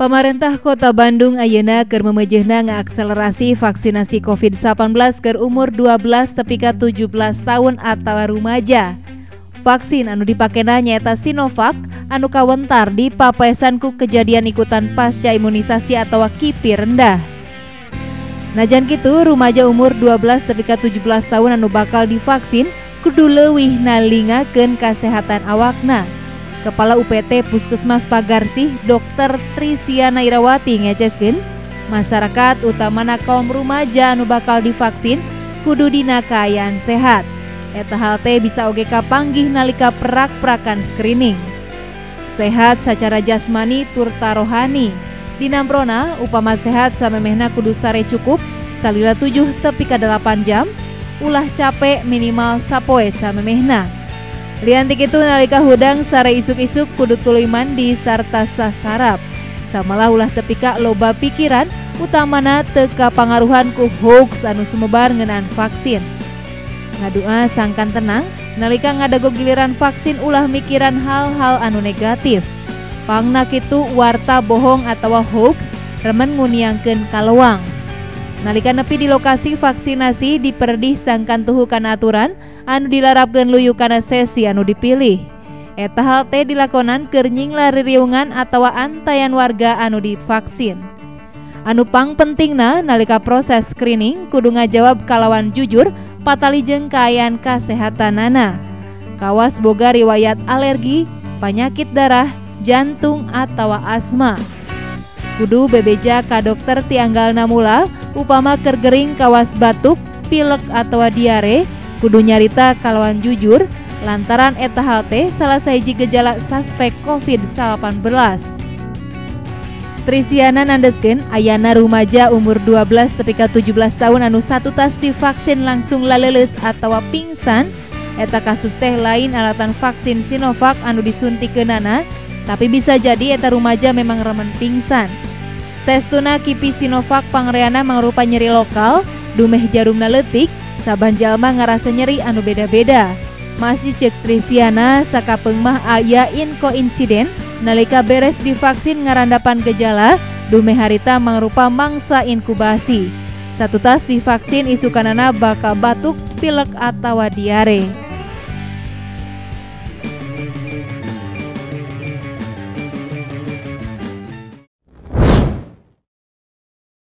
Pemerintah Kota Bandung Ayeuna keur memejehna ngaakselerasi vaksinasi COVID-19 ke umur 12 tepi ka 17 tahun atau rumaja. Vaksin anu dipakena nyaeta Sinovac anu kawentar di papaesan ku kejadian ikutan pasca imunisasi atau KIPI rendah. Najan gitu, rumaja umur 12 tepi ka 17 tahun anu bakal divaksin kudu leuwih nalingakeun kasehatan awakna. Kepala UPT Puskesmas Pagarsih Dr. Trisiana Irawati ngeceskeun masyarakat utamana kaum rumaja anu bakal divaksin kudu dina kaayaan sehat. Eta hal teh bisa oge kapanggih nalika perak-perakan screening. Sehat secara jasmani turta rohani. Dinamprona upama sehat samemehna kudu sare cukup salila 7 tepi ka 8 jam ulah capek minimal sapoe samemehna. Liantik itu nalika hudang sare isuk-isuk kudu tuluy mandi sarta sasarap. Samalah ulah tepika loba pikiran utamana teka pangaruhan ku hoax anu sumebar ngenaan vaksin. Ngadua sangkan tenang nalika ngadago giliran vaksin ulah mikiran hal-hal anu negatif. Pangna kitu warta bohong atau hoax remen nguniangkeun kalawang. Nalika nepi di lokasi vaksinasi diperdih sangkan tuhu kana aturan anu dilarapkeun luyu kana sesi anu dipilih. Eta hal teh dilakonan keur nyingla ririungan atawa antayan warga anu divaksin. Anu pang pentingna nalika proses screening kudu ngajawab kalawan jujur patali jeung kaayaan kasehatanana. Kawas boga riwayat alergi, penyakit darah, jantung atau asma. Kudu bebeja ka dokter tianggal namula upama kergering kawas batuk, pilek atau diare, kudu nyarita kalawan jujur lantaran eta halte salah sahiji gejala suspek COVID-19. Trisiana nandeskeun ayana rumaja umur 12 tepi ka 17 tahun anu satu tas divaksin langsung laleles atau pingsan eta kasus teh lain alatan vaksin Sinovac anu disuntikkeunana tapi bisa jadi eta rumaja memang remen pingsan. Sestuna kipi Sinovac pangreana mangrupa nyeri lokal, dumeh jarumna letik, saban jalma ngerasa nyeri anu beda-beda. Masih cek Trisiana sakapeung mah aya inko insiden nalika beres divaksin ngarandapan gejala dume harita mangrupa mangsa inkubasi. Satu tas divaksin isukanana baka batuk, pilek atau diare.